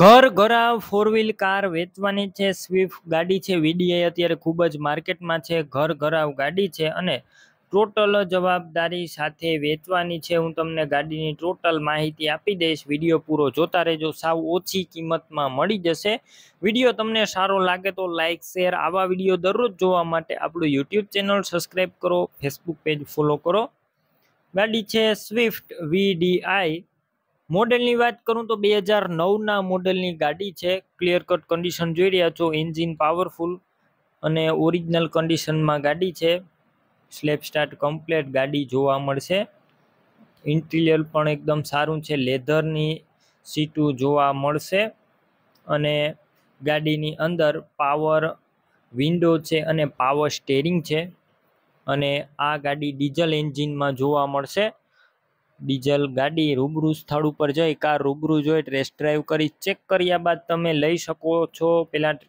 ઘર ઘરાવ four wheel car વેચવાની છે સ્વિફ્ટ ગાડી છે વીડીઆઈ અત્યારે ખૂબ જ માર્કેટમાં છે, ઘર ઘરાવ ગાડી છે અને ટોટલ જવાબદારી સાથે વેચવાની છે. હું તમને ગાડીની ટોટલ માહિતી આપી દઈશ. વીડિયો પૂરો જોતા રહેજો. સાવ ઓછી કિંમતમાં મળી જશે. વીડિયો તમને સારો લાગે તો લાઇક શેર આવા વીડિયો દરરોજ જોવા માટે આપણું યુટ્યુબ ચેનલ સબસ્ક્રાઈબ કરો ફેસબુક પેજ ફોલો કરો. ગાડી છે સ્વિફ્ટ વીડીઆઈ મોડેલની વાત કરું તો બે હજાર નવના મોડેલની ગાડી છે. ક્લિયર કટ કન્ડિશન જોઈ રહ્યા છો. એન્જિન પાવરફુલ અને ઓરિજિનલ કન્ડિશનમાં ગાડી છે. સ્લેપ સ્ટાર્ટ કમ્પ્લેટ ગાડી જોવા મળશે. ઇન્ટિરિયર પણ એકદમ સારું છે. લેધરની સીટું જોવા મળશે. અને ગાડીની અંદર પાવર વિન્ડો છે અને પાવર સ્ટેરિંગ છે. અને આ ગાડી ડીઝલ એન્જિનમાં જોવા મળશે. ડીઝલ ગાડી રૂબરૂ સ્થળ ઉપર જઈ, કાર રૂબરૂ જોઈ ટેસ્ટ ડ્રાઈવ કરી ચેક કર્યા બાદ તમે લઈ શકો છો. પહેલાં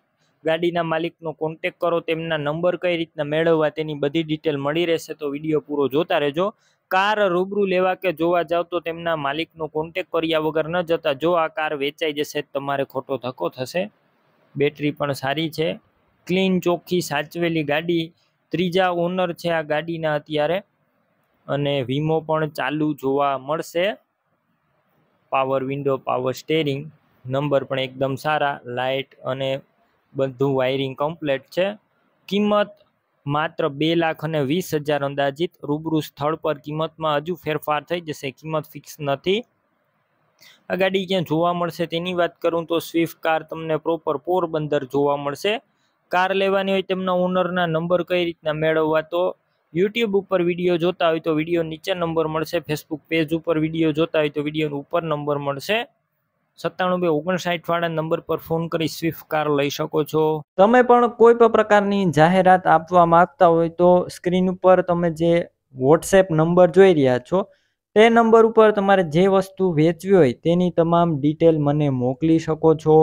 ગાડીના માલિકનો કોન્ટેક કરો, તેમના નંબર કઈ રીતના મેળવવા તેની બધી ડિટેલ મળી રહેશે, તો વીડિયો પૂરો જોતા રહેજો. કાર રૂબરૂ લેવા કે જોવા જાવ તો તેમના માલિકનો કોન્ટેક કર્યા વગર ન જતા, જો આ કાર વેચાઈ જશે તમારે ખોટો ધક્કો થશે. બેટરી પણ સારી છે. ક્લીન ચોખ્ખી સાચવેલી ગાડી, ત્રીજા ઓનર છે આ ગાડીના અત્યારે. અને વીમો પણ ચાલુ જોવા મળશે. Power window power steering number પણ એકદમ સારા લાઇટ અને બધું વાયરિંગ કમ્પ્લેટ છે. કિંમત માત્ર બે લાખ અને વીસ હજાર અંદાજિત, રૂબરૂ સ્થળ પર કિંમતમાં હજુ ફેરફાર થઈ જશે, કિંમત ફિક્સ નથી. આ ગાડી ક્યાં જોવા મળશે તેની વાત કરું તો સ્વિફ્ટ કાર તમને પ્રોપર પોરબંદર જોવા મળશે. કાર લેવાની હોય તેમના ઓનરના નંબર કઈ રીતના મેળવવા તો યુટ્યુબ ઉપર વીડિયો જોતા હોય તો વીડિયો નીચે નંબર મળશે ફેસબુક પેજ ઉપર વીડિયો જોતા હોય તો વીડિયો ઉપર નંબર મળશે. સત્તાણું બે ઓગણસાઠ વાળા નંબર પર ફોન કરી સ્વિફ્ટ કાર લઈ શકો છો. તમે પણ કોઈ પણ પ્રકારની જાહેરાત આપવા માંગતા હોય તો સ્ક્રીન ઉપર તમે જે વોટ્સએપ નંબર જોઈ રહ્યા છો, તે નંબર ઉપર તમારે જે વસ્તુ વેચવી હોય તેની તમામ ડિટેલ મને મોકલી શકો છો.